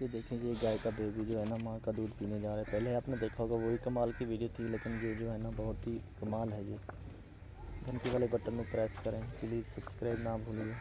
ये देखें ये गाय का बेबी जो है ना माँ का दूध पीने जा रहा है। पहले आपने देखा होगा, वही कमाल की वीडियो थी, लेकिन ये जो है ना बहुत ही कमाल है ये। घंटी वाले बटन को प्रेस करें प्लीज़ सब्सक्राइब ना भूलिए।